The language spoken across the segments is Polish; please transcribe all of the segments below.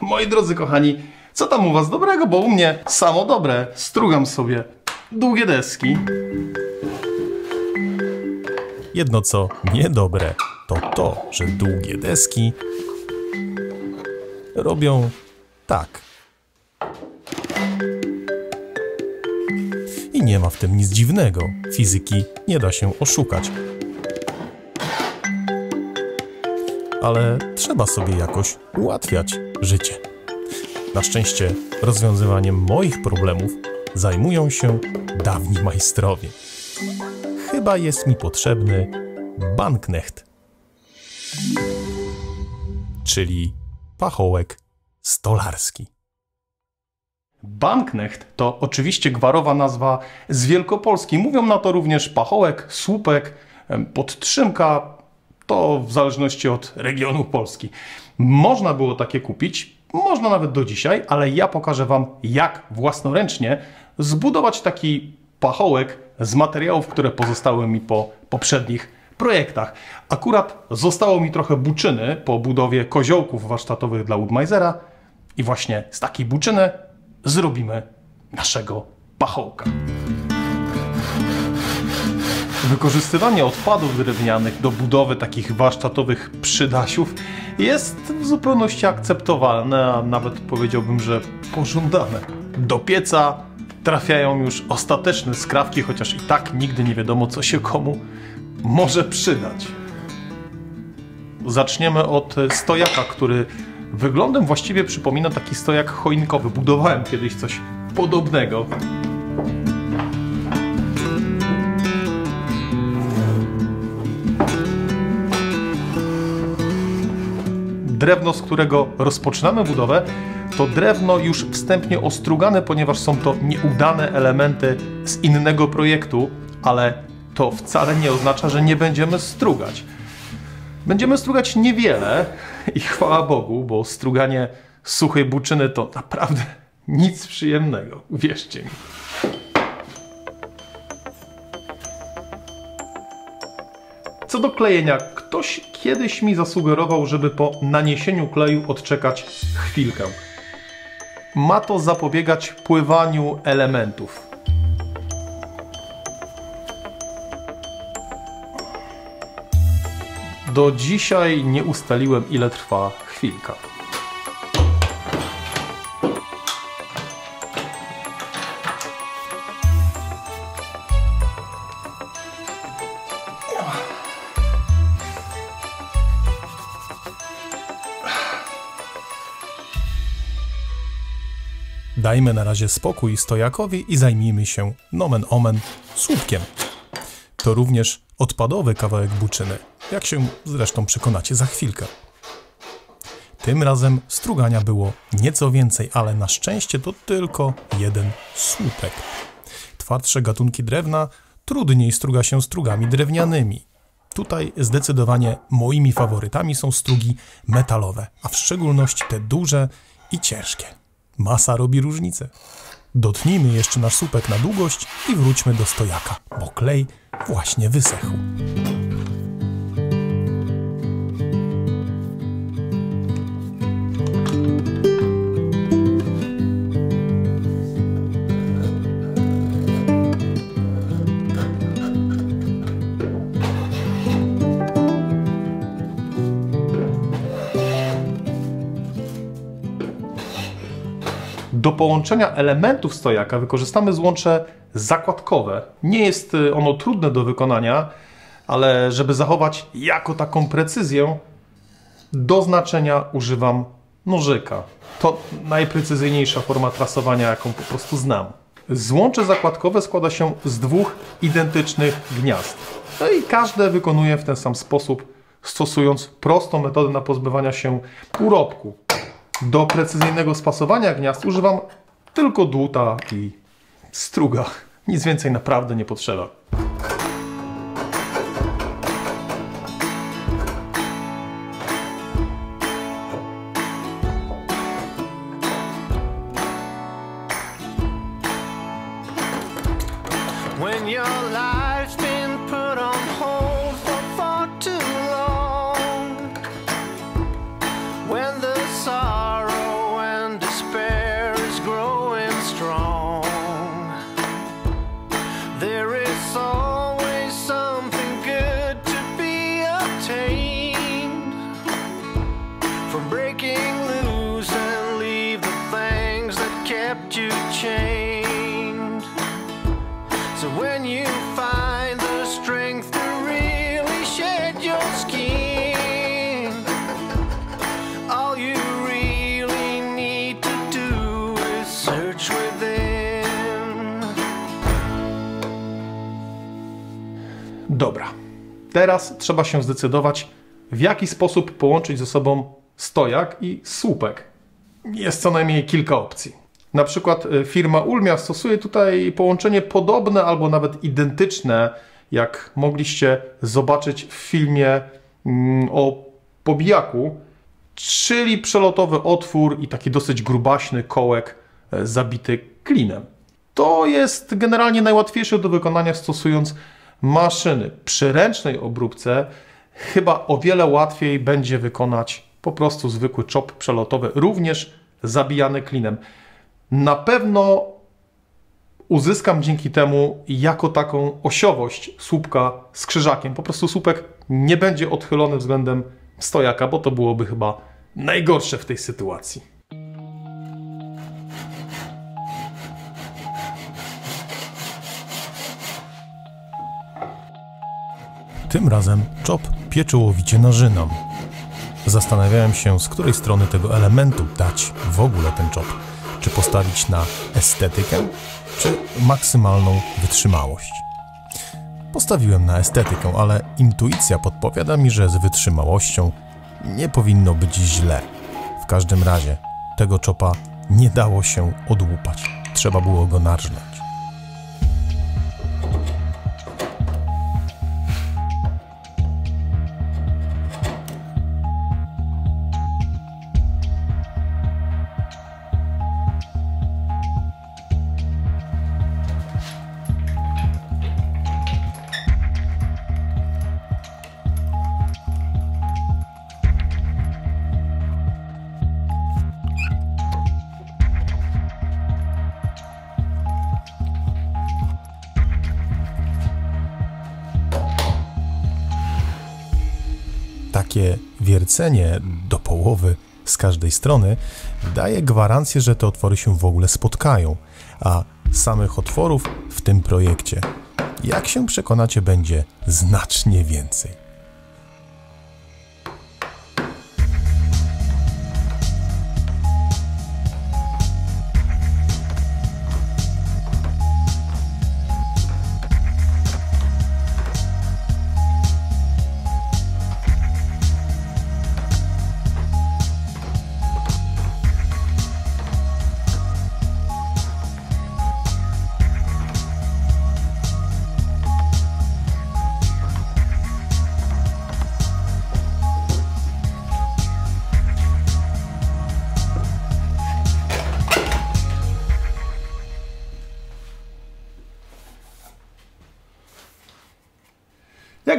Moi drodzy kochani, co tam u was dobrego? Bo u mnie samo dobre. Strugam sobie długie deski. Jedno co niedobre, to to, że długie deski robią tak. I nie ma w tym nic dziwnego. Fizyki nie da się oszukać. Ale trzeba sobie jakoś ułatwiać życie. Na szczęście rozwiązywaniem moich problemów zajmują się dawni majstrowie. Chyba jest mi potrzebny banknecht, czyli pachołek stolarski. Banknecht to oczywiście gwarowa nazwa z Wielkopolski. Mówią na to również pachołek, słupek, podtrzymka, to w zależności od regionu Polski. Można było takie kupić, można nawet do dzisiaj, ale ja pokażę Wam, jak własnoręcznie zbudować taki pachołek z materiałów, które pozostały mi po poprzednich projektach. Akurat zostało mi trochę buczyny po budowie koziołków warsztatowych dla Woodmisera i właśnie z takiej buczyny zrobimy naszego pachołka. Wykorzystywanie odpadów drewnianych do budowy takich warsztatowych przydasiów jest w zupełności akceptowalne, a nawet powiedziałbym, że pożądane. Do pieca trafiają już ostateczne skrawki, chociaż i tak nigdy nie wiadomo, co się komu może przydać. Zaczniemy od stojaka, który wyglądem właściwie przypomina taki stojak choinkowy. Budowałem kiedyś coś podobnego. Drewno, z którego rozpoczynamy budowę, to drewno już wstępnie ostrugane, ponieważ są to nieudane elementy z innego projektu, ale to wcale nie oznacza, że nie będziemy strugać. Będziemy strugać niewiele i chwała Bogu, bo struganie suchej buczyny to naprawdę nic przyjemnego, uwierzcie mi. Co do klejenia, ktoś kiedyś mi zasugerował, żeby po naniesieniu kleju odczekać chwilkę. Ma to zapobiegać pływaniu elementów. Do dzisiaj nie ustaliłem, ile trwa chwilka. Dajmy na razie spokój stojakowi i zajmijmy się nomen omen słupkiem. To również odpadowy kawałek buczyny, jak się zresztą przekonacie za chwilkę. Tym razem strugania było nieco więcej, ale na szczęście to tylko jeden słupek. Twardsze gatunki drewna trudniej struga się strugami drewnianymi. Tutaj zdecydowanie moimi faworytami są strugi metalowe, a w szczególności te duże i ciężkie. Masa robi różnicę. Dotnijmy jeszcze nasz słupek na długość i wróćmy do stojaka, bo klej właśnie wysechł. Do połączenia elementów stojaka wykorzystamy złącze zakładkowe. Nie jest y, ono trudne do wykonania, ale żeby zachować jako taką precyzję, do znaczenia używam nożyka. To najprecyzyjniejsza forma trasowania, jaką po prostu znam. Złącze zakładkowe składa się z dwóch identycznych gniazd. No i każde wykonuje w ten sam sposób, stosując prostą metodę na pozbywania się urobku. Do precyzyjnego spasowania gniazd używam tylko dłuta i struga. Nic więcej naprawdę nie potrzeba. Teraz trzeba się zdecydować, w jaki sposób połączyć ze sobą stojak i słupek. Jest co najmniej kilka opcji. Na przykład y, firma Ulmia stosuje tutaj połączenie podobne albo nawet identyczne, jak mogliście zobaczyć w filmie mm, o pobijaku, czyli przelotowy otwór i taki dosyć grubaśny kołek e, zabity klinem. To jest generalnie najłatwiejsze do wykonania stosując maszyny. Przy ręcznej obróbce chyba o wiele łatwiej będzie wykonać po prostu zwykły czop przelotowy, również zabijany klinem. Na pewno uzyskam dzięki temu jako taką osiowość słupka z krzyżakiem. Po prostu słupek nie będzie odchylony względem stojaka, bo to byłoby chyba najgorsze w tej sytuacji. Tym razem czop pieczołowicie narzynam. Zastanawiałem się, z której strony tego elementu dać w ogóle ten czop. Czy postawić na estetykę, czy maksymalną wytrzymałość. Postawiłem na estetykę, ale intuicja podpowiada mi, że z wytrzymałością nie powinno być źle. W każdym razie tego czopa nie dało się odłupać. Trzeba było go narżnąć. Takie wiercenie do połowy z każdej strony daje gwarancję, że te otwory się w ogóle spotkają, a samych otworów w tym projekcie, jak się przekonacie, będzie znacznie więcej.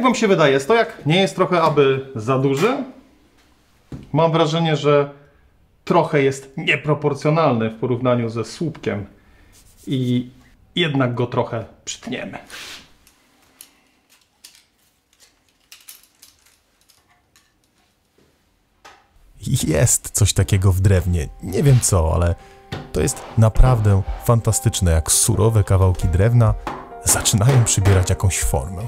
Jak Wam się wydaje, stojak nie jest trochę aby za duży? Mam wrażenie, że trochę jest nieproporcjonalny w porównaniu ze słupkiem i jednak go trochę przytniemy. Jest coś takiego w drewnie. Nie wiem co, ale to jest naprawdę fantastyczne, jak surowe kawałki drewna zaczynają przybierać jakąś formę.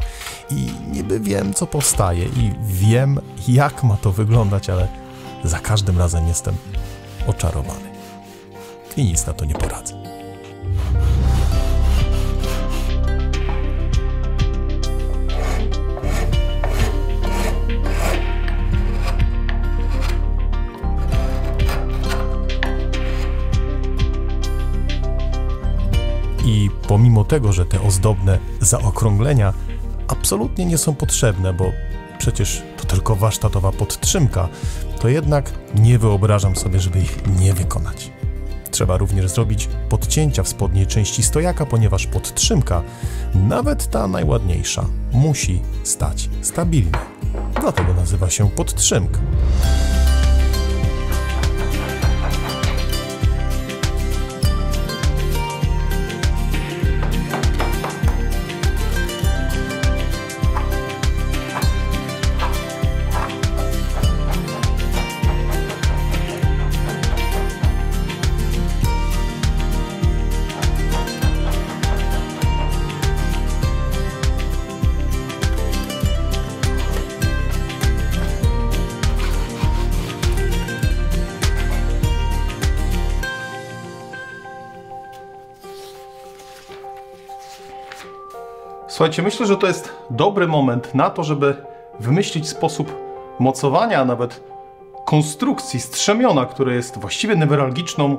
I niby wiem, co powstaje i wiem, jak ma to wyglądać, ale za każdym razem jestem oczarowany. I nic na to nie poradzę. I pomimo tego, że te ozdobne zaokrąglenia absolutnie nie są potrzebne, bo przecież to tylko warsztatowa podtrzymka, to jednak nie wyobrażam sobie, żeby ich nie wykonać. Trzeba również zrobić podcięcia w spodniej części stojaka, ponieważ podtrzymka, nawet ta najładniejsza, musi stać stabilnie. Dlatego nazywa się podtrzymka. Słuchajcie, myślę, że to jest dobry moment na to, żeby wymyślić sposób mocowania, a nawet konstrukcji strzemiona, które jest właściwie newralgiczną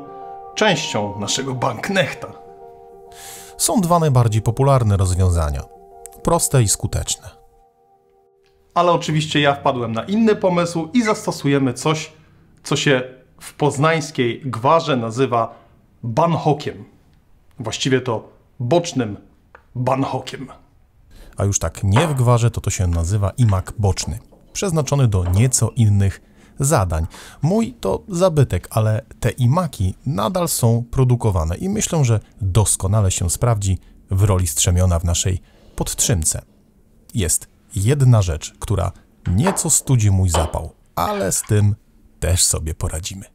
częścią naszego banknechta. Są dwa najbardziej popularne rozwiązania. Proste i skuteczne. Ale oczywiście ja wpadłem na inny pomysł i zastosujemy coś, co się w poznańskiej gwarze nazywa banhokiem. Właściwie to bocznym banhokiem. A już tak nie w gwarze, to to się nazywa imak boczny, przeznaczony do nieco innych zadań. Mój to zabytek, ale te imaki nadal są produkowane i myślę, że doskonale się sprawdzi w roli strzemiona w naszej podtrzymce. Jest jedna rzecz, która nieco studzi mój zapał, ale z tym też sobie poradzimy.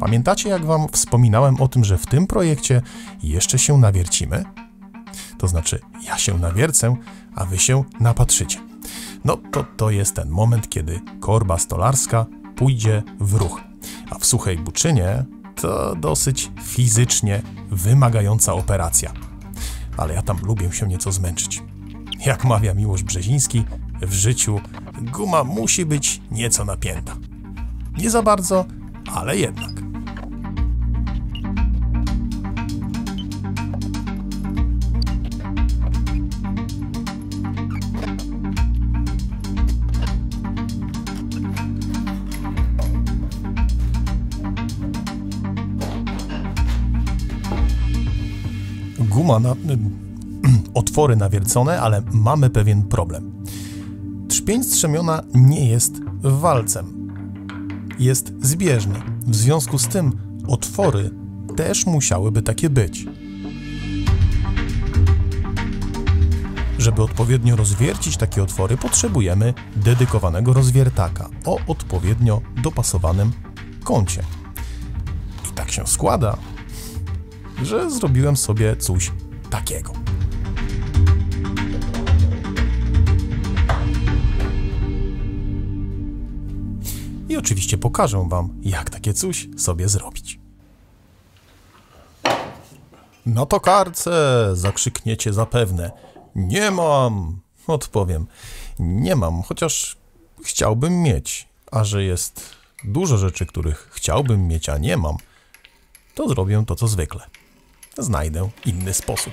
Pamiętacie, jak Wam wspominałem o tym, że w tym projekcie jeszcze się nawiercimy? To znaczy, ja się nawiercę, a Wy się napatrzycie. No to to jest ten moment, kiedy korba stolarska pójdzie w ruch. A w suchej buczynie to dosyć fizycznie wymagająca operacja. Ale ja tam lubię się nieco zmęczyć. Jak mawia Miłosz Brzeziński, w życiu guma musi być nieco napięta. Nie za bardzo, ale jednak. Guma na, otwory nawiercone, ale mamy pewien problem. Trzpień strzemiona nie jest walcem. Jest zbieżny. W związku z tym otwory też musiałyby takie być. Żeby odpowiednio rozwiercić takie otwory, potrzebujemy dedykowanego rozwiertaka o odpowiednio dopasowanym kącie. I tak się składa, że zrobiłem sobie coś takiego. I oczywiście pokażę Wam, jak takie coś sobie zrobić. Na tokarce zakrzykniecie zapewne. Nie mam, odpowiem. Nie mam, chociaż chciałbym mieć. A że jest dużo rzeczy, których chciałbym mieć, a nie mam, to zrobię to, co zwykle. Znajdę inny sposób.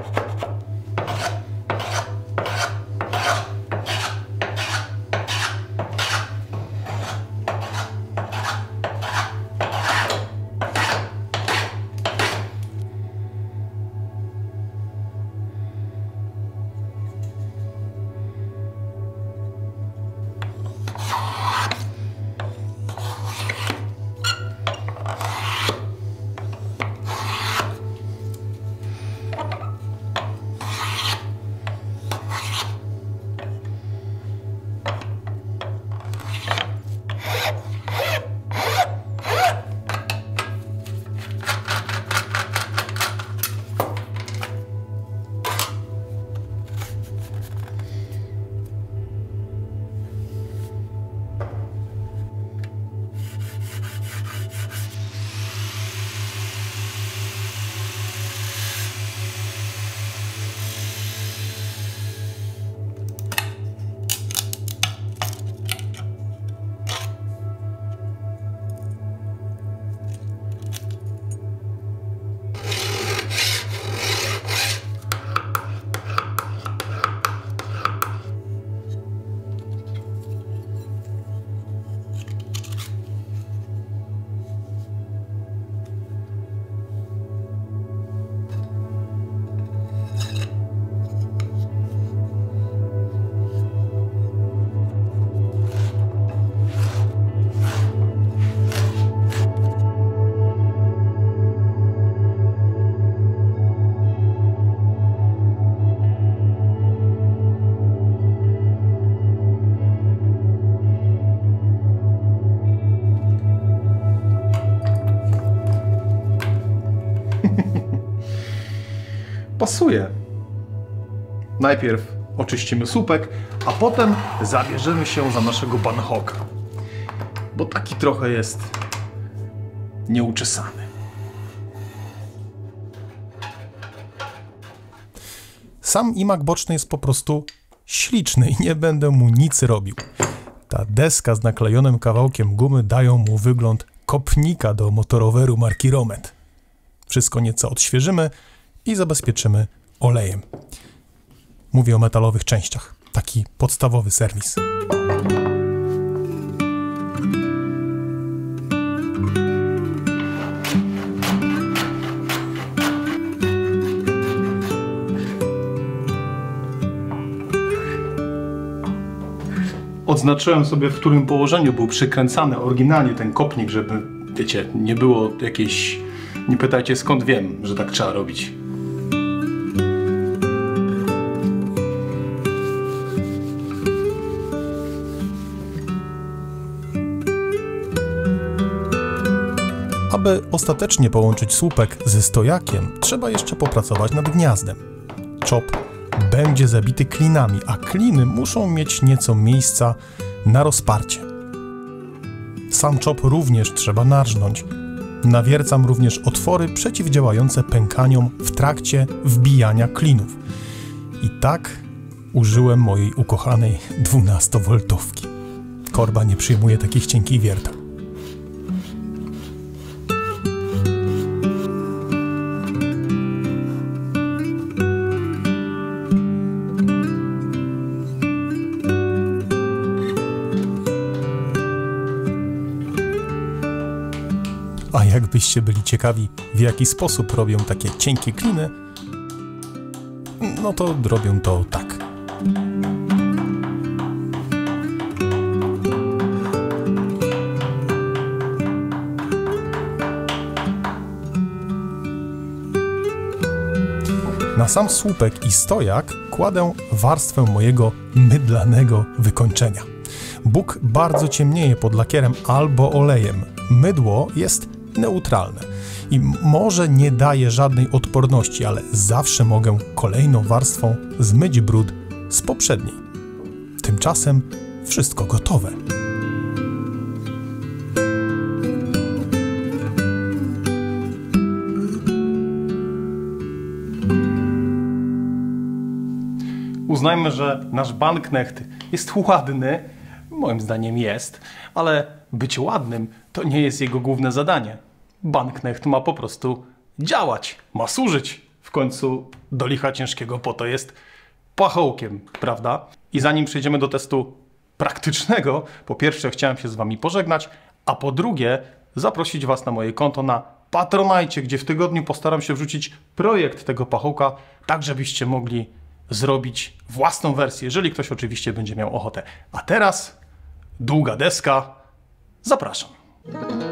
pasuje. Najpierw oczyścimy słupek, a potem zabierzemy się za naszego banhoka. Bo taki trochę jest nieuczesany. Sam imak boczny jest po prostu śliczny i nie będę mu nic robił. Ta deska z naklejonym kawałkiem gumy dają mu wygląd kopnika do motoroweru marki Romet. Wszystko nieco odświeżymy i zabezpieczymy olejem. Mówię o metalowych częściach. Taki podstawowy serwis. Odznaczyłem sobie, w którym położeniu był przykręcany oryginalnie ten kopnik, żeby, wiecie, nie było jakiejś... Nie pytajcie skąd wiem, że tak trzeba robić. Aby ostatecznie połączyć słupek ze stojakiem, trzeba jeszcze popracować nad gniazdem. Czop będzie zabity klinami, a kliny muszą mieć nieco miejsca na rozparcie. Sam czop również trzeba narżnąć. Nawiercam również otwory przeciwdziałające pękaniom w trakcie wbijania klinów. I tak użyłem mojej ukochanej 12-woltówki. Korba nie przyjmuje takich cienkich wierteł. Jakbyście byli ciekawi, w jaki sposób robią takie cienkie kliny, no to robią to tak. Na sam słupek i stojak kładę warstwę mojego mydlanego wykończenia. Bóg bardzo ciemnieje pod lakierem albo olejem. Mydło jest neutralne i może nie daje żadnej odporności, ale zawsze mogę kolejną warstwą zmyć brud z poprzedniej. Tymczasem wszystko gotowe. Uznajmy, że nasz banknecht jest ładny, moim zdaniem jest, ale być ładnym to nie jest jego główne zadanie. Banknecht ma po prostu działać, ma służyć. W końcu do licha ciężkiego po to jest pachołkiem, prawda? I zanim przejdziemy do testu praktycznego, po pierwsze chciałem się z wami pożegnać, a po drugie zaprosić was na moje konto na Patronajcie, gdzie w tygodniu postaram się wrzucić projekt tego pachołka, tak żebyście mogli zrobić własną wersję, jeżeli ktoś oczywiście będzie miał ochotę. A teraz długa deska. Zapraszam. Thank you.